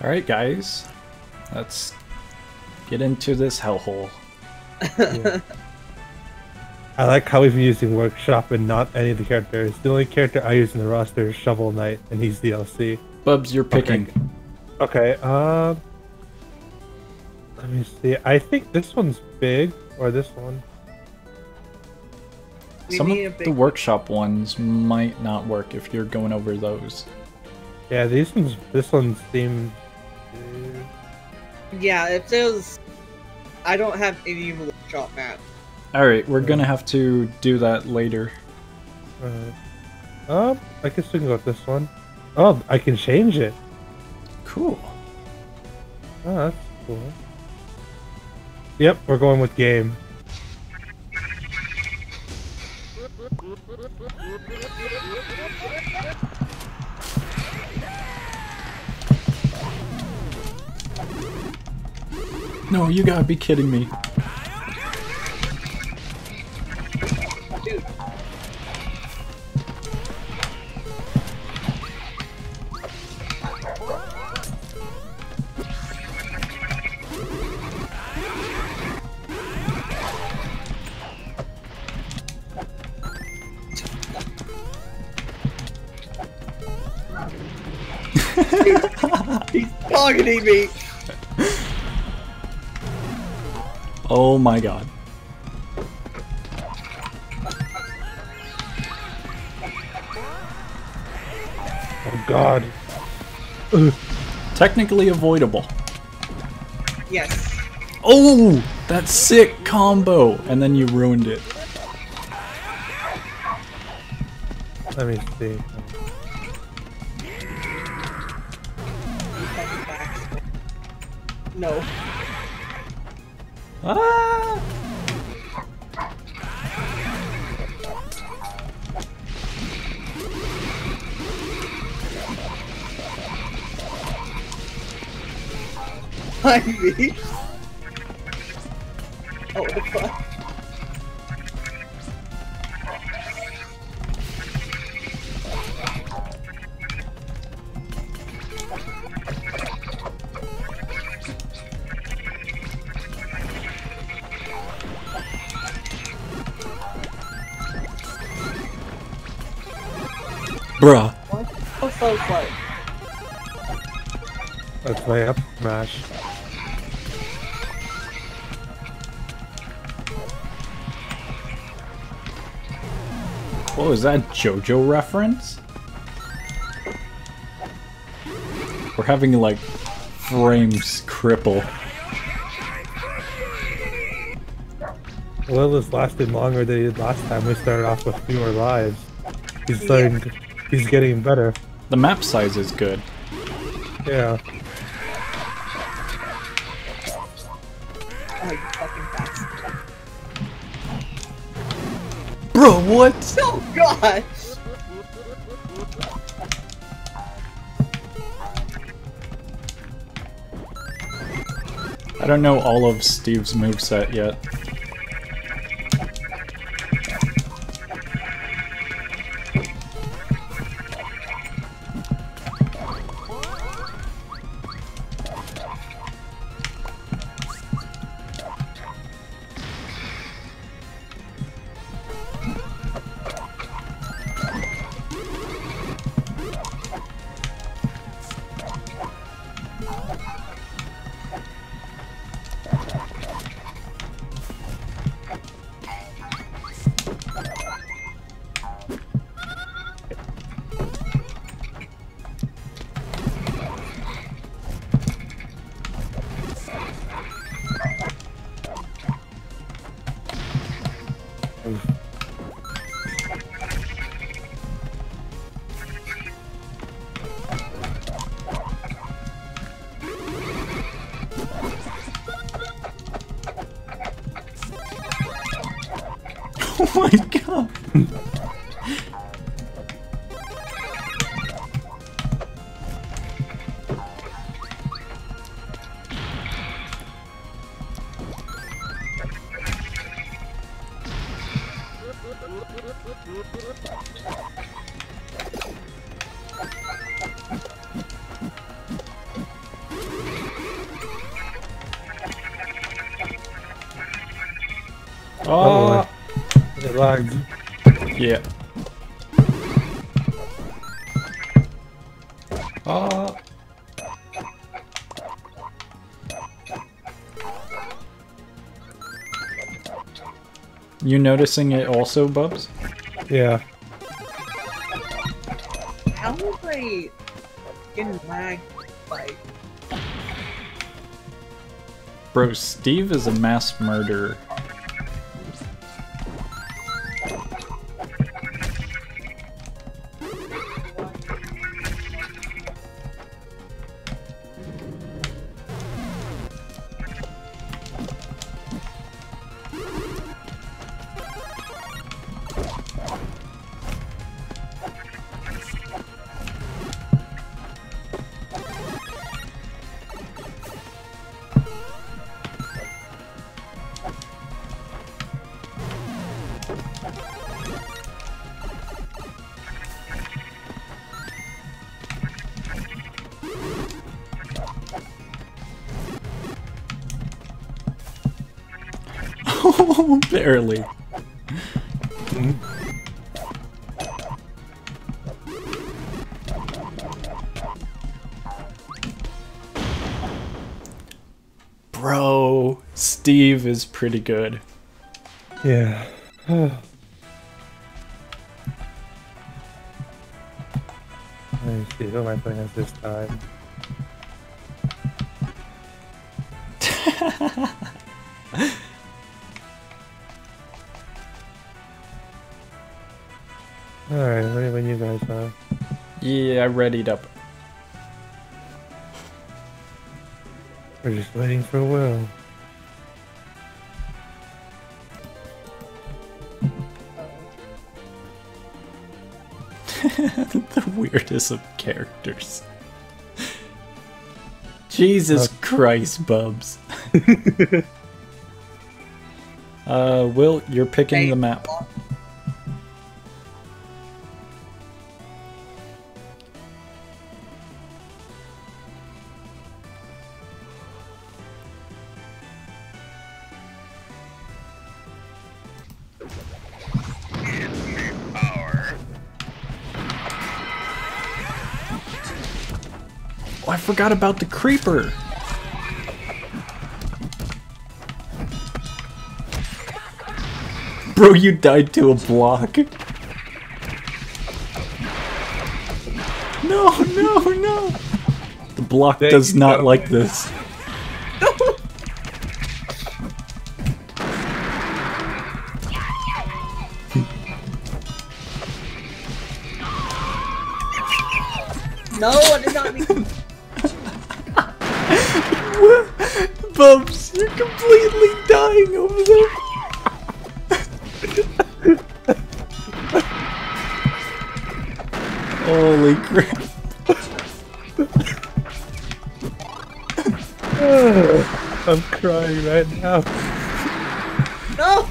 Alright, guys. Let's get into this hellhole. Yeah. I like how we've been using Workshop and not any of the characters. The only character I use in the roster is Shovel Knight, and he's DLC. Bubs, you're picking. Okay, okay uh... Let me see. I think this one's big, or this one. We Some of the workshop ones might not work if you're going over those. Yeah, these ones, this one seems... Yeah, it says I don't have any workshop maps. Alright, we're gonna have to do that later. Uh, um, I guess we can go with this one. Oh, I can change it. Cool. Oh, that's cool. Yep, we're going with game. No, you gotta be kidding me. He's targeting me. Oh my god. Oh god. Technically avoidable. Yes. Oh! That sick combo! And then you ruined it. Let me see. No. Ah! Behind. Oh, the fuck? Bruh. What? What's so slow? That's my up smash. What was that JoJo reference? We're having like frames cripple. Well, this lasted longer than he did last time. We started off with fewer lives. He's starting. He's getting better. The map size is good. Yeah. Oh, you fucking bastard. Bro, what? Oh, God! I don't know all of Steve's moveset yet. Oh my god. You noticing it also, Bubs? Yeah. How was I getting lagged? Like, Bro, Steve is a mass murderer. Barely. Bro, Steve is pretty good. Yeah. Let me see, who am I playing as this time? you guys are. Yeah, I readied up. We're just waiting for Will. the weirdest of characters. Jesus Christ, Bubs. uh, Will, you're picking Hey. the map. Oh, I forgot about the creeper. Bro, you died to a block. No, no, no. The block There does not go. like this. no, I did not mean. Bubs, you're completely dying over there. Holy crap. I'm crying right now. No!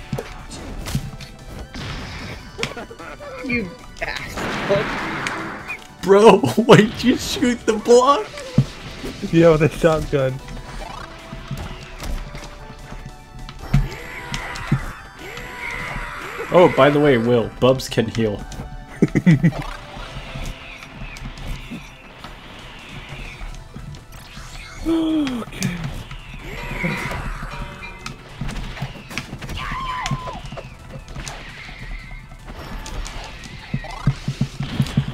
you asshole. Bro, why'd you shoot the block? Yeah, with a shotgun. Oh, by the way, Will, Bubs can heal.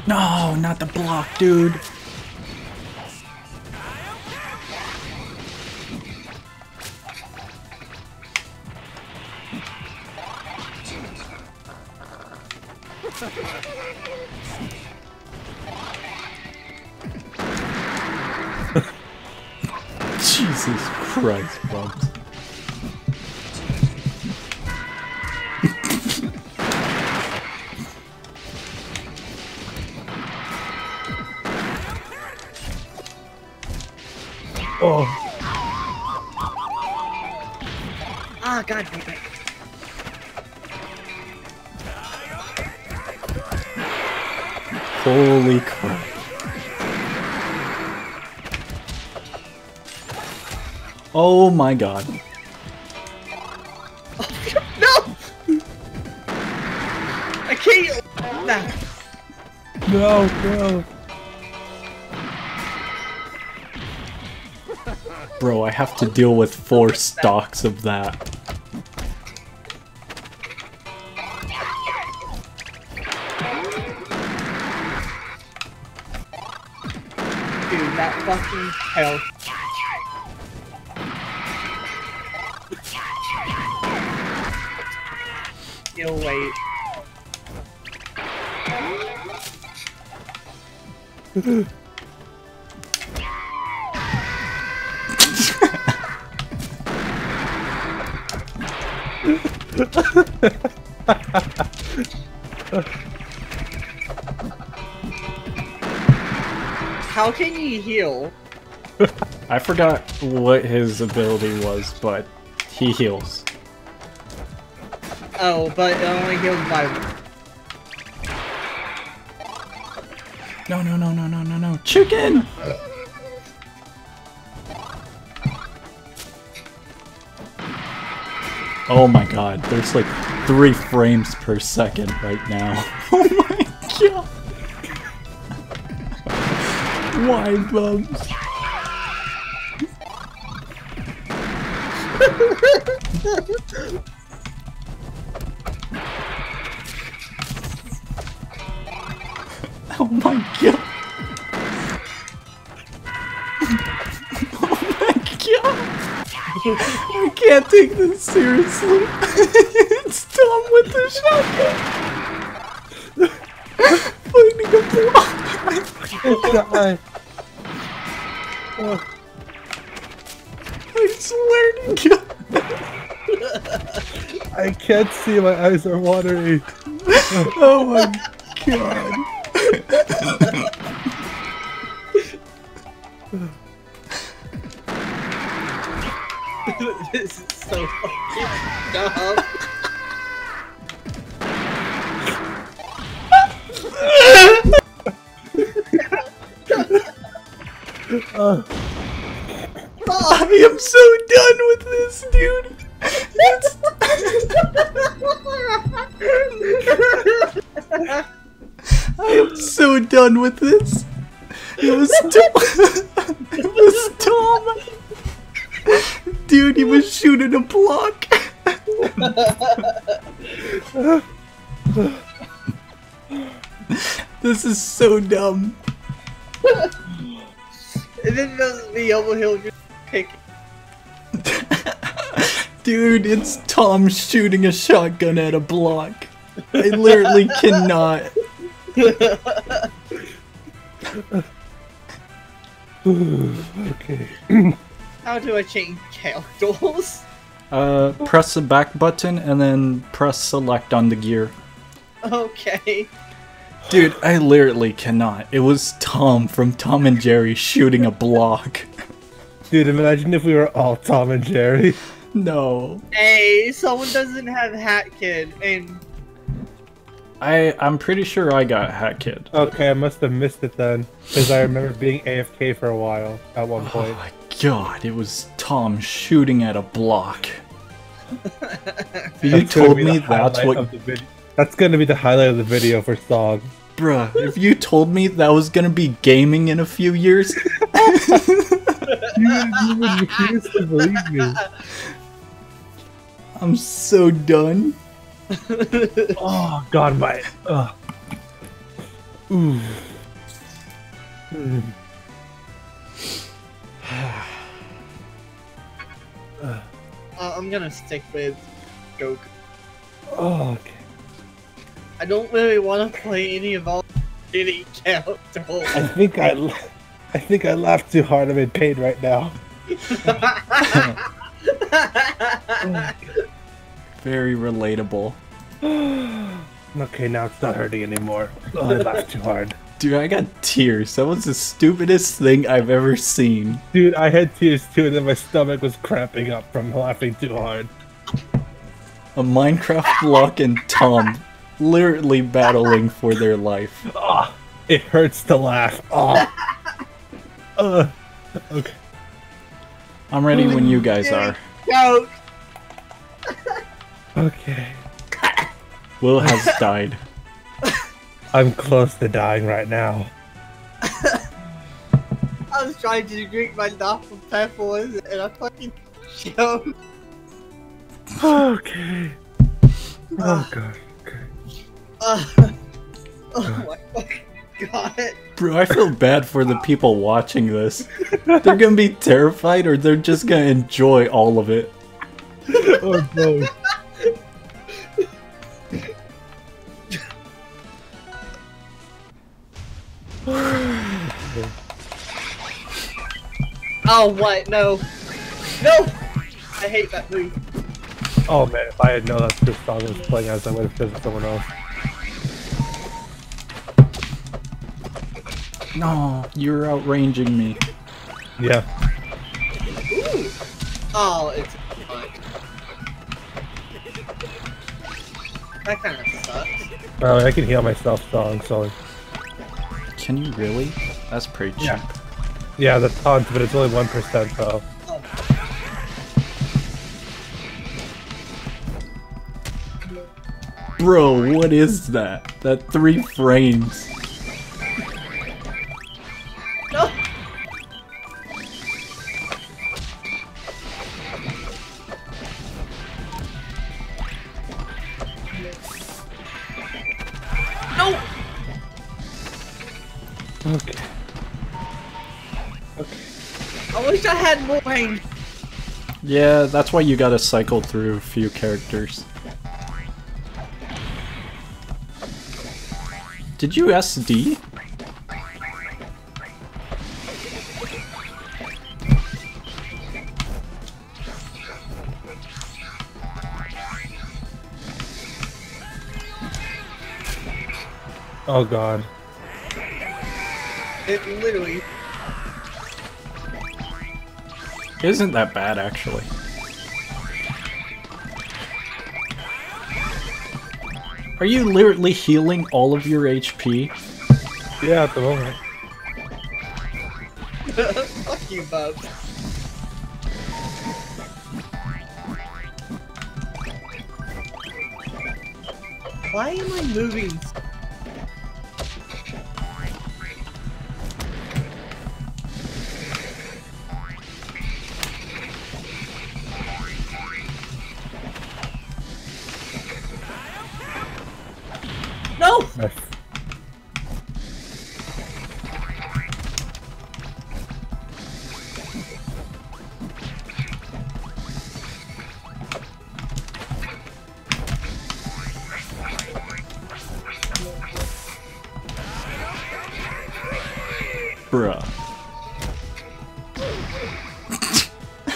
No, not the block, dude. Jesus Christ, Bubs. Oh, Ah, god Oh my god. no! I can't. No, no. Bro, I have to deal with four stocks of that. Dude, that fucking hell. How can you heal? I forgot what his ability was, but he heals. Oh, but it only heals by No, no, no, no, no, no, no. Chicken! Oh my god, there's like three frames per second right now. Oh my god! Why bumps? Oh my god! Oh my god! I can't take this seriously. it's Tom with the shotgun. Finding a block. Die. I swear to God. I can't see. My eyes are watering. Oh my god. This is so fucking dumb. Uh, I am so done with this, dude. It's- so done with this. It was Tom. it was Tom. Dude, he was shooting a block. this is so dumb. and then the, the yellow hill just. Dude, it's Tom shooting a shotgun at a block. I literally cannot. okay. How do I change characters? Uh, press the back button and then press select on the gear. Okay. Dude, I literally cannot. It was Tom from Tom and Jerry shooting a block. Dude, imagine if we were all Tom and Jerry. No. Hey, someone doesn't have Hat Kid, and I I'm pretty sure I got Hat Kid. Okay, I must have missed it then, because I remember being AFK for a while at one oh point. Oh my god, it was Tom shooting at a block. If you told me that's what of the video. That's gonna be the highlight of the video for Song. Bruh, if you told me that was gonna be gaming in a few years, You, you would refuse to believe me. I'm so done. Oh God, my. Uh. Ooh. Uh, I'm gonna stick with Goku. Oh, okay. I don't really want to play any of all any characters. I think I, l- I think I laughed too hard. I'm in pain right now. Very relatable. Okay, now it's not hurting anymore. Oh, I laughed too hard. Dude, I got tears. That was the stupidest thing I've ever seen. Dude, I had tears too, and then my stomach was cramping up from laughing too hard. A Minecraft block and Tom literally battling for their life. Ah, it hurts to laugh. Oh. Uh, okay. I'm ready when you guys are. Go. Okay. Will has died. I'm close to dying right now. I was trying to drink my Dr. Pepper and I fucking choked. Okay. Oh god. Okay. Uh, oh my fucking god. Bro, I feel bad for the people watching this. They're gonna be terrified or they're just gonna enjoy all of it. Oh no. Oh, what? No. No! I hate that move. Oh man, if I had known that's this song was playing as I would have chosen someone else. No, you're outranging me. Yeah. Ooh. Oh, it's fun. That kind of sucks. Oh, I can heal myself song, so Can you really? That's pretty cheap. Yeah. Yeah, that's taunt, but it's only one percent though. Bro, what is that? That three frames. Yeah, that's why you gotta cycle through a few characters. Did you SD? Oh god. It literally. Isn't that bad actually? Are you literally healing all of your HP? Yeah, at the moment. Fuck you, Bubs. Why am I moving?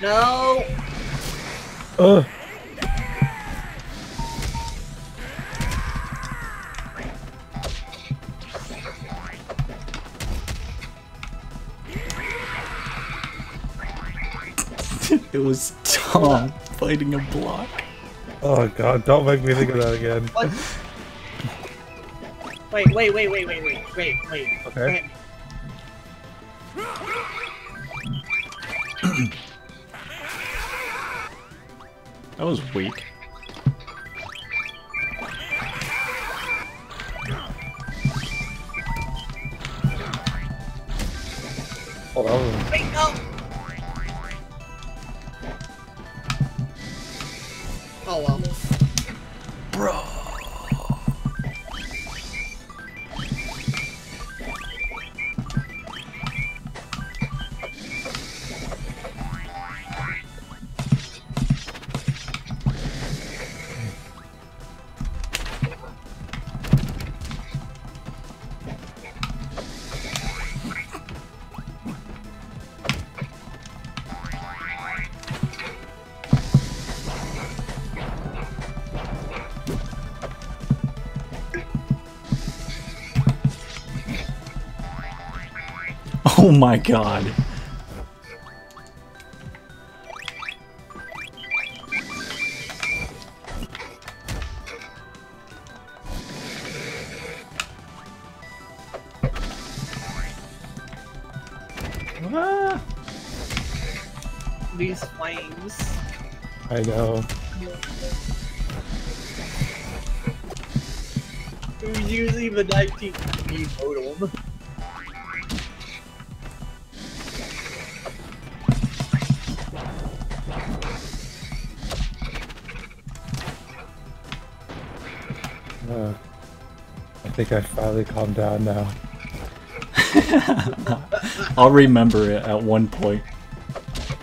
No! Ugh. it was Tom fighting a block. Oh god, don't make me think of that again. What? Wait, wait, wait, wait, wait, wait, wait, wait. Okay. That was weak. Hold on. Wait, no! Oh my god. Ah, These flames. I know. Who's using the 19 think I finally calmed down now. I'll remember it at one point.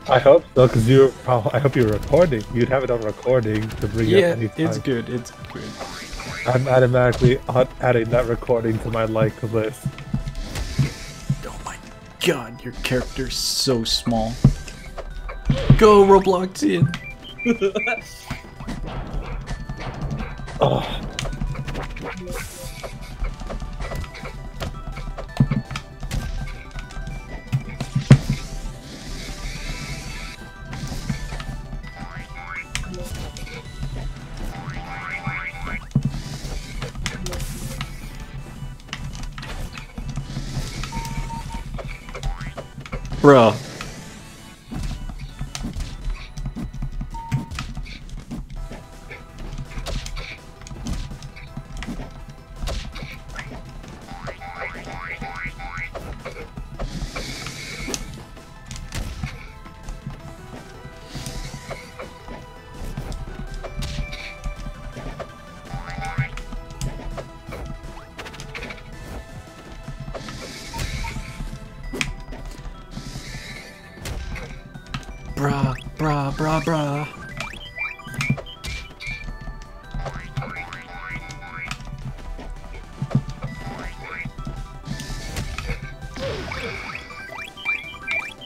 I hope so, because you. I hope you're recording. You'd have it on recording to bring Yeah, up anytime. it's good. It's good. I'm automatically adding that recording to my like list. Oh my god, your character's so small. Go Robloxian. Oh, Bruh. Bruh, bruh, bruh, bruh.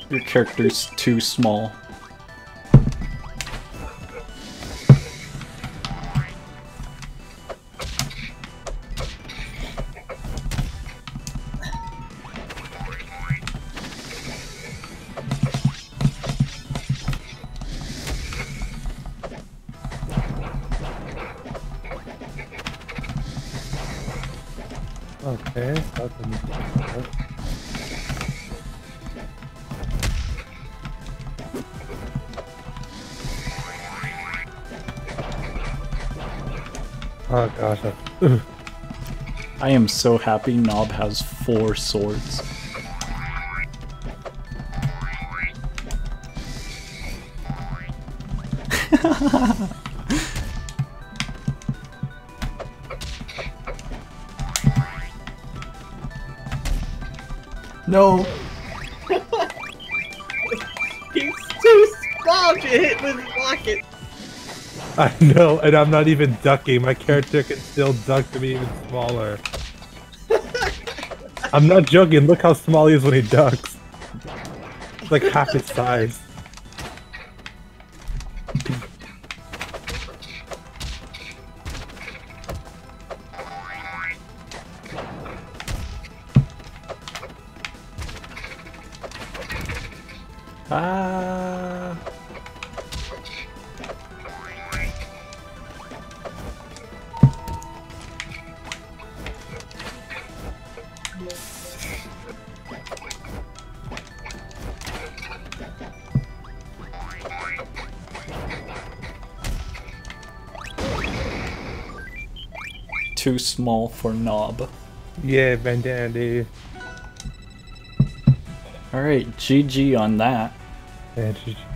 Your character's too small. Oh gosh. I- I am so happy Nob has four swords. no. He's too small to hit with rocket. I know, and I'm not even ducking. My character can still duck to be even smaller. I'm not joking. Look how small he is when he ducks. It's like half his size. Ah. Too small for Knob. Yeah, Ben Dandy. Alright, GG on that. And GG.